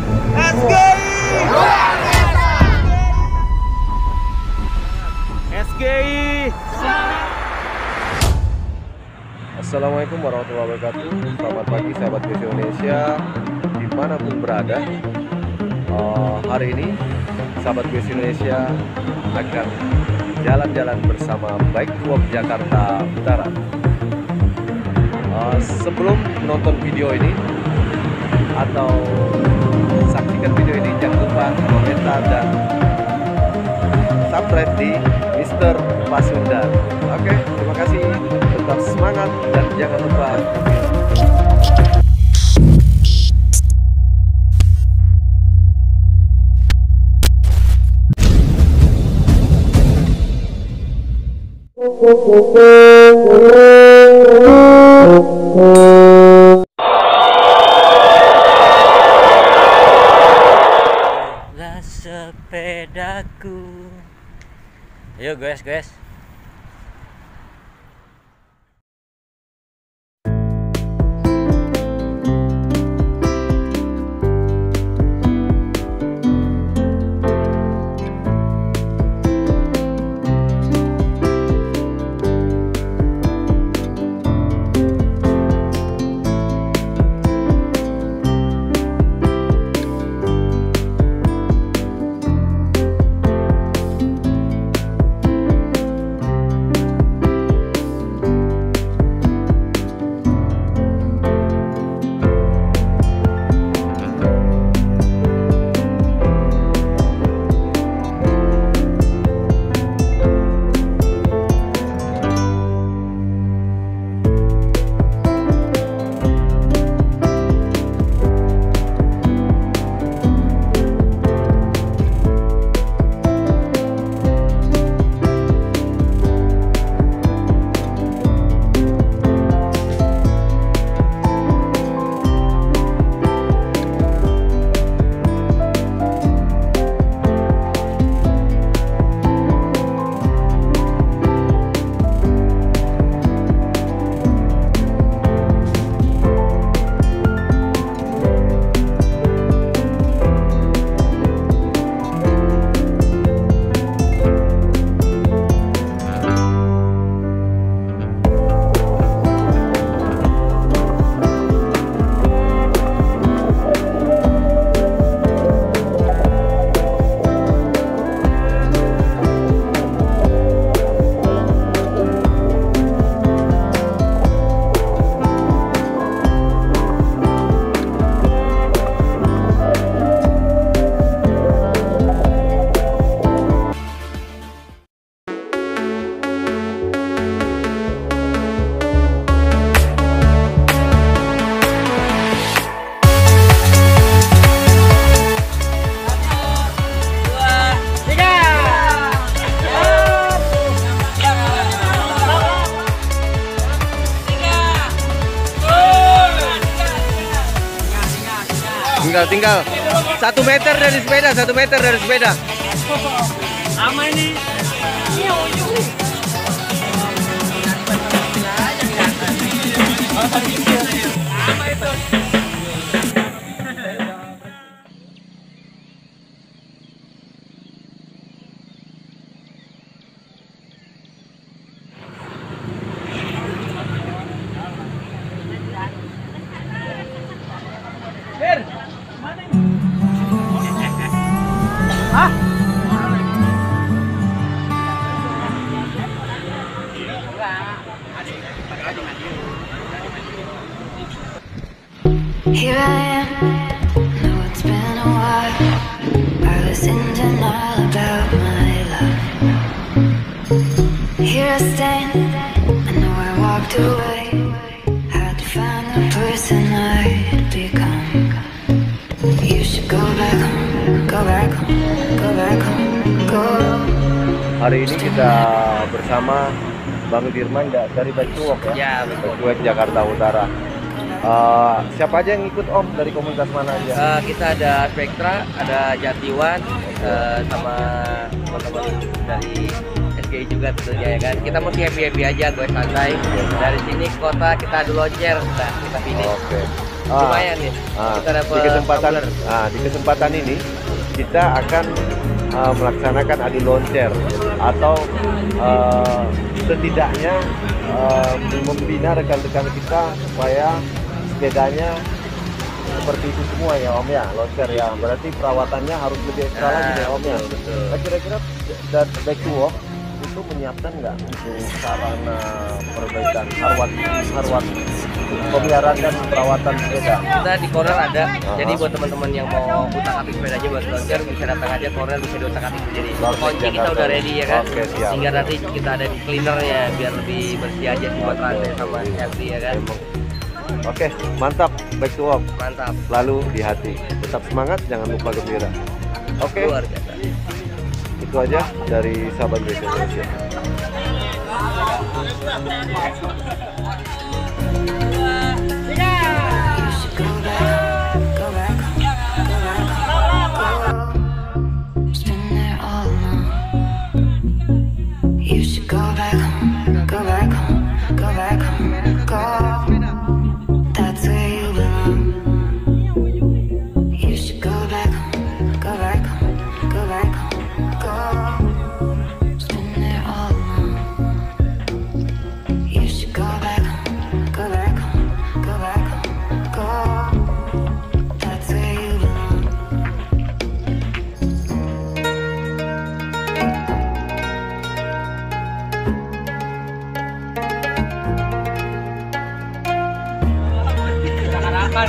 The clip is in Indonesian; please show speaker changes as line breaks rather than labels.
SGI SGI Assalamualaikum warahmatullahi wabarakatuh. Selamat pagi sahabat BC Indonesia. Di mana pun berada uh, Hari ini sahabat BC Indonesia akan jalan-jalan bersama Bike Walk Jakarta Utara. Uh, Sebelum menonton video ini atau saksikan video ini Jangan lupa komentar dan subscribe di Mister Pasundan Oke, terima kasih. Tetap semangat dan jangan lupa
lah sepedaku. Ayo guys guys
tinggal tinggal. Satu meter dari sepeda satu meter dari sepeda.
Ini
was in denial about my love. Here I stand. I know I walked away. Had to find the person I'd become. You should go back home. Go back home. Go back home. Go.
hari ini kita bersama Bang Dirman da- dari Walk ya
ya betul
Walk Jakarta Utara Eh, siapa aja yang ikut Om dari komunitas mana aja
Eh, kita ada Spectra, ada Jatiwan, eh, sama teman-teman dari SGI juga tentunya ya kan. Kita mesti happy happy aja, gue santai. Dari sini ke kota kita adu loncer, nah kita finish.
oke
Lumayan nih.
Ah,
kita dapat
di kesempatan ah, di kesempatan ini kita akan ah, melaksanakan adu loncer atau ah, setidaknya eh, membina rekan-rekan kita supaya sepedanya seperti itu semua ya Om ya, loncer ya. Berarti perawatannya harus lebih ekstra
Nah,
lagi deh Om ya.
betul.
Nah, kira-kira dan back to work itu menyiapkan nggak untuk sarana perbaikan harwat harwat pemeliharaan dan perawatan sepeda?
kita di corner ada
Aha.
jadi buat teman-teman yang mau utak atik sepedanya buat launcher bisa datang aja corner bisa diutak atik sendiri kunci kita udah ready ya kan
Oke, siap.
sehingga nanti kita ada cleanernya biar lebih bersih aja sih buat rantai sama safety ya kan.
Oke, mantap. Back to work.
mantap
Lalu di hati. Tetap semangat, jangan lupa gembira. Oke,
biasa
itu aja dari sahabat Indonesia.
You